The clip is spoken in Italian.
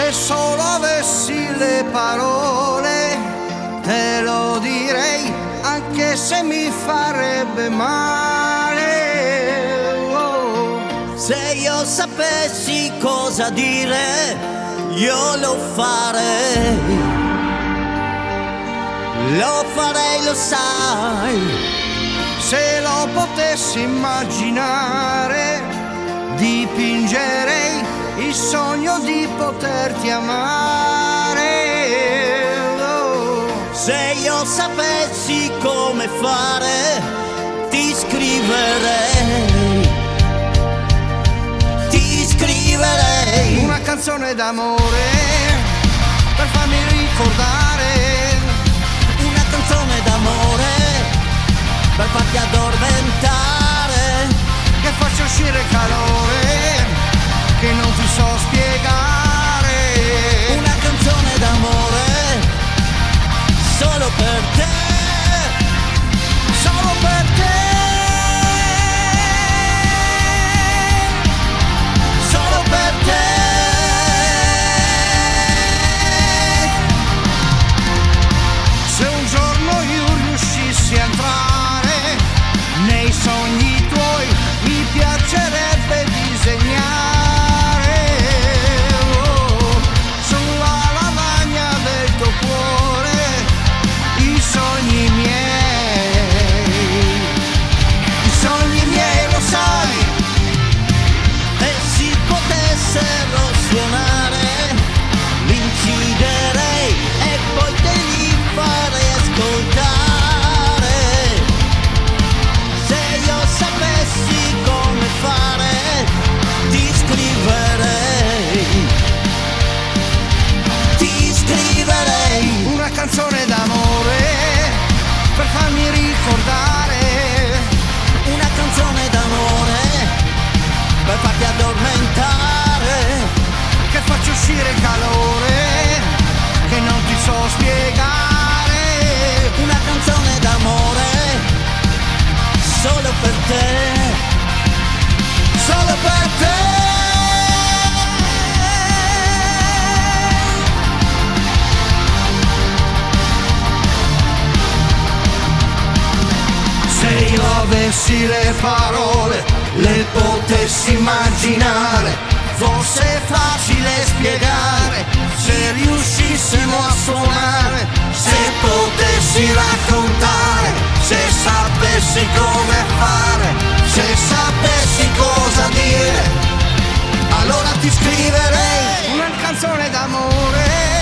Se solo avessi le parole, te lo direi, anche se mi farebbe male. Oh. Se io sapessi cosa dire, io lo farei. Lo farei, lo sai. Se lo potessi immaginare, dipingerei il sogno di poterti amare. Oh. Se io sapessi come fare, ti scriverei. Ti scriverei. Una canzone d'amore per farmi ricordare Una canzone d'amore per farti addormentare. Avessi le parole, le potessi immaginare, fosse facile spiegare, se riuscissimo a suonare, se potessi raccontare, se sapessi come fare, se sapessi cosa dire, allora ti scriverei una canzone d'amore